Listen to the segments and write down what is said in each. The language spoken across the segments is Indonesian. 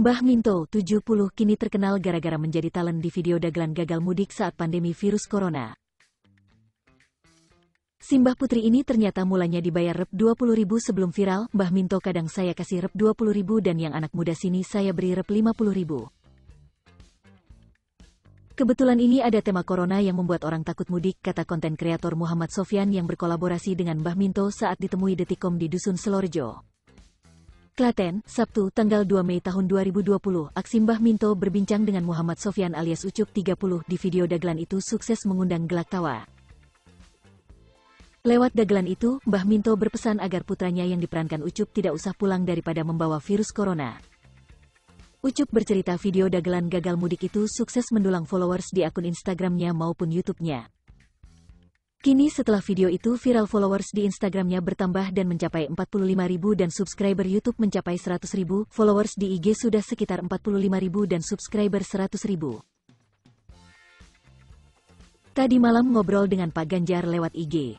Mbah Minto, 70, kini terkenal gara-gara menjadi talent di video dagelan gagal mudik saat pandemi virus corona. Simbah Putri ini ternyata mulanya dibayar rep 20 ribu sebelum viral, Mbah Minto kadang saya kasih rep 20 ribu dan yang anak muda sini saya beri rep 50 ribu. Kebetulan ini ada tema corona yang membuat orang takut mudik, kata konten kreator Muhammad Sofyan yang berkolaborasi dengan Mbah Minto saat ditemui Detikom di Dusun Selorjo. Klaten, Sabtu, tanggal 2 Mei tahun 2020, aksi Mbah Minto berbincang dengan Muhammad Sofyan alias Ucup 30 di video dagelan itu sukses mengundang gelak tawa. Lewat dagelan itu, Mbah Minto berpesan agar putranya yang diperankan Ucup tidak usah pulang daripada membawa virus corona. Ucup bercerita video dagelan gagal mudik itu sukses mendulang followers di akun Instagramnya maupun YouTube-nya. Kini setelah video itu viral followers di Instagramnya bertambah dan mencapai 45 ribu dan subscriber YouTube mencapai 100 ribu, followers di IG sudah sekitar 45 ribu dan subscriber 100 ribu. Tadi malam ngobrol dengan Pak Ganjar lewat IG.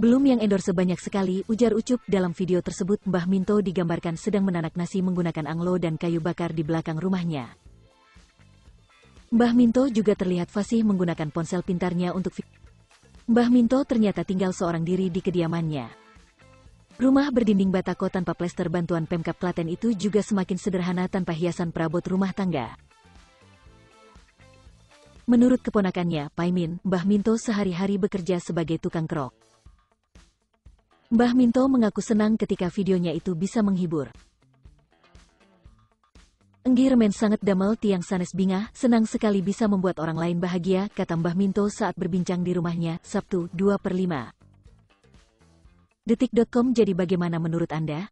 Belum yang endorse banyak sekali, ujar Ucup dalam video tersebut Mbah Minto digambarkan sedang menanak nasi menggunakan anglo dan kayu bakar di belakang rumahnya. Mbah Minto juga terlihat fasih menggunakan ponsel pintarnya untuk Mbah Minto ternyata tinggal seorang diri di kediamannya. Rumah berdinding batako tanpa plester bantuan Pemkap Klaten itu juga semakin sederhana tanpa hiasan perabot rumah tangga. Menurut keponakannya, Paimin, Mbah Minto sehari-hari bekerja sebagai tukang kerok. Mbah Minto mengaku senang ketika videonya itu bisa menghibur. Enggi remen sangat damel tiang sanes binga, senang sekali bisa membuat orang lain bahagia, kata Mbah Minto saat berbincang di rumahnya, Sabtu, 2 per 5. Detik.com jadi bagaimana menurut Anda?